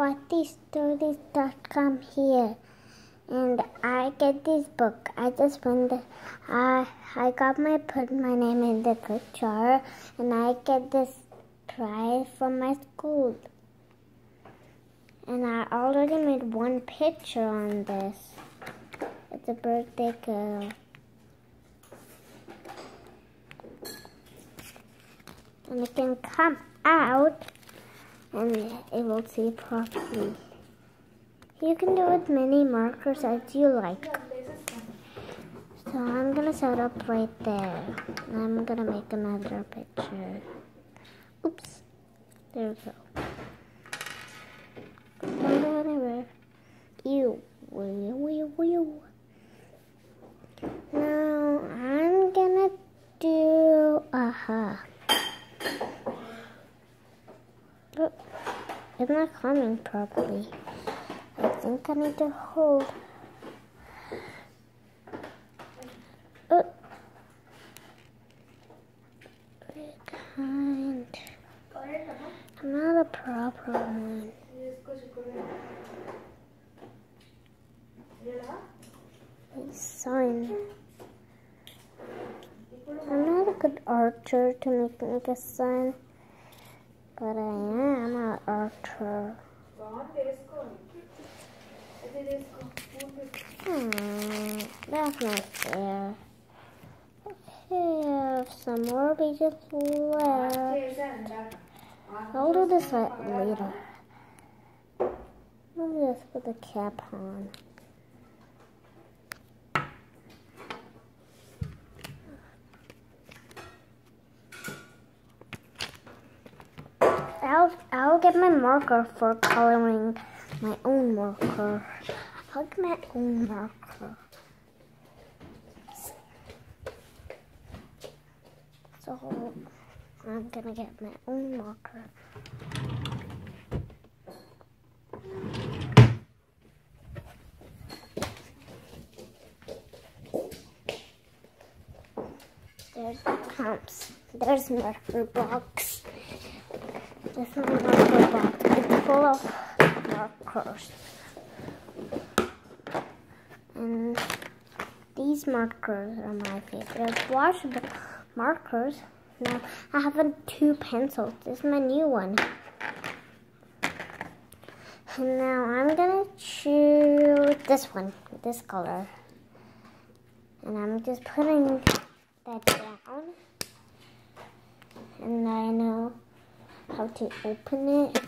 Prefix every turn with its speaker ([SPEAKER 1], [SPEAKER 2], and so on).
[SPEAKER 1] SwathiStories.com here. And I get this book. I just went. I I got my put my name in the jar, and I get this prize from my school. And I already made one picture on this. It's a birthday girl. And it can come out and it will see properly. You can do with many markers as you like. So I'm gonna set up right there. I'm gonna make another picture. Oops. There we go. Don't go anywhere. Ew. Ew, ew, ew. Now I'm gonna do aha. But it's not coming properly. I think I need to hold. Oh. Kind. I'm not a proper one. Sign. I'm not a good archer to make, make a sign, but I am an archer. Hmm, that's not fair. I have some more pages left. I'll do this later. Let me just put the cap on. I'll I'll get my marker for coloring my own marker. I'll get my own marker. So I'm gonna get my own marker. There it comes. There's marker box. This is a marker box. It's full of markers. And these markers are my favorite. Washable markers. Now I have two pencils. This is my new one. And now I'm gonna choose this one, this color. And I'm just putting that down. And I know how to open it.